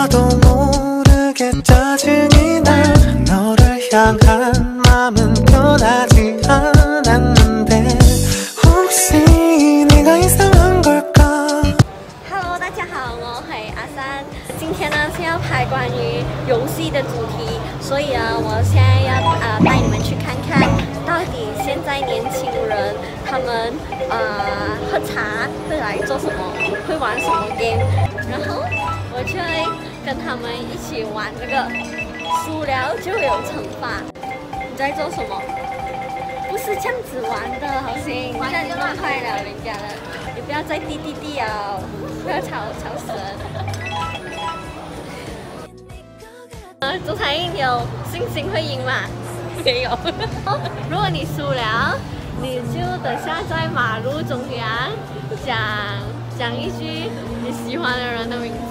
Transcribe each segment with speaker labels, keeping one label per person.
Speaker 1: 가끔씩 나도 모르게 짜증이 나 너를 향한 마음은 변하지 않았는데 혹시 내가 이상한 걸까
Speaker 2: Hello，大家好，我系阿三。今天呢是要拍关于游戏的主题，所以呢，我现在要呃带你们去看看，到底现在年轻人他们呃喝茶会来做什么，会玩什么 game，然后我就会 跟他们一起玩这个，输了就有惩罚。你在做什么？不是这样子玩的，好心，这样你弄坏了人家的，你不要再滴滴滴哦，不要吵吵死人。呃，周彩英，有信心会赢吗？没有。如果你输了，你就等下在马路中央讲讲一句你喜欢的人的名字。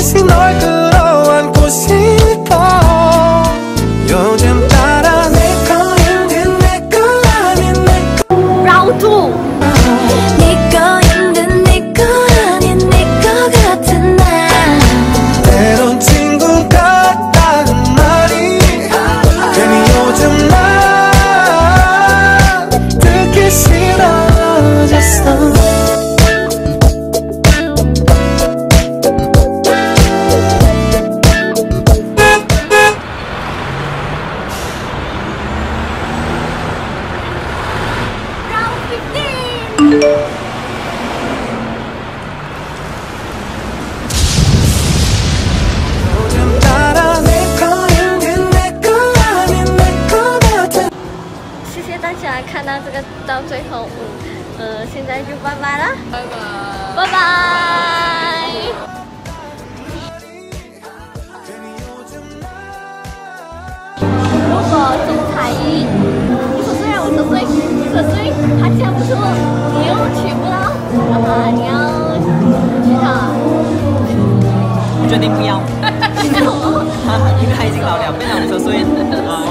Speaker 1: see the Lord
Speaker 2: 谢谢大家看到这个到最后，嗯，呃，现在就拜拜啦，拜拜，拜拜。如果钟彩英五十岁，五十岁，他牵不住，你又娶不到，啊，你要娶她，
Speaker 3: 决定不要，
Speaker 2: 娶她。
Speaker 3: 因为他已经老了，变成五十岁。啊